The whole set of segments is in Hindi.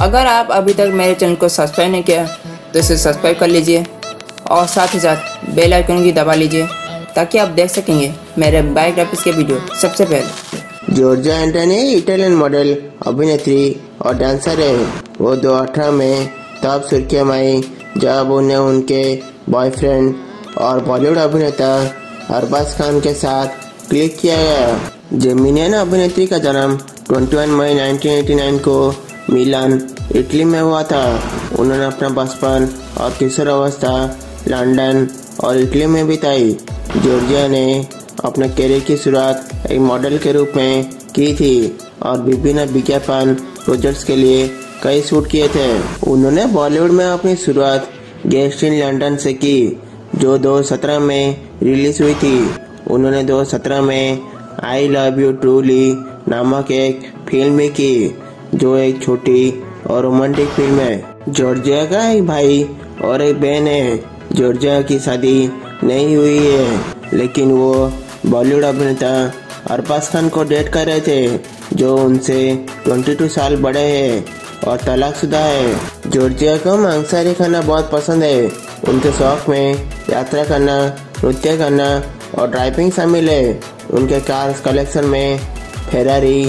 अगर आप अभी तक मेरे चैनल को सब्सक्राइब नहीं किया तो इसे सब्सक्राइब कर लीजिए और साथ ही साथ बेल आइकन भी दबा लीजिए, ताकि आप देख सकेंगे मेरे बायोग्राफिक्स के वीडियो सबसे पहले। जॉर्जिया एंटनी इटालियन मॉडल अभिनेत्री और डांसर है। वो 2018 में तब सुर्खियाँ आई जब उन्हें उनके बॉयफ्रेंड और बॉलीवुड अभिनेता अरबाज खान के साथ क्लिक किया गया। जेमिनियन अभिनेत्री का जन्म 21 मई 1989 को मिलान, इटली में हुआ था। उन्होंने अपना बचपन और किशोर अवस्था, लंदन और इटली में बिताई। जॉर्जिया ने अपने करियर की शुरुआत एक मॉडल के रूप में की थी और विभिन्न विज्ञापन प्रोजेक्ट्स के लिए कई शूट किए थे। उन्होंने बॉलीवुड में अपनी शुरुआत गेस्ट इन लंडन से की, जो 2017 में रिलीज़ हुई थी। उन्होंने 2017 में आई लव यू ट्रूली नामक एक फ़िल्म भी की। जो एक छोटी और रोमांटिक फ़िल्म है। जॉर्जिया का एक भाई और एक बहन है। जॉर्जिया की शादी नहीं हुई है, लेकिन वो बॉलीवुड अभिनेता अरबाज खान को डेट कर रहे थे, जो उनसे 22 साल बड़े हैं और तलाकशुदा है। जॉर्जिया को मांसाहारी खाना बहुत पसंद है। उनके शौक में यात्रा करना, नृत्य करना और ड्राइविंग शामिल है। उनके कार कलेक्शन में फेरारी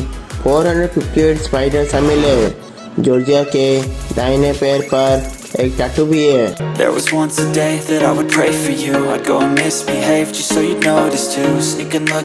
458 स्पाइडर शामिल है जॉर्जिया के दाहिने पैर पर एक टैटू भी है There was once a day that I would pray for you I'd go and misbehave just so you'd notice too Sneaking look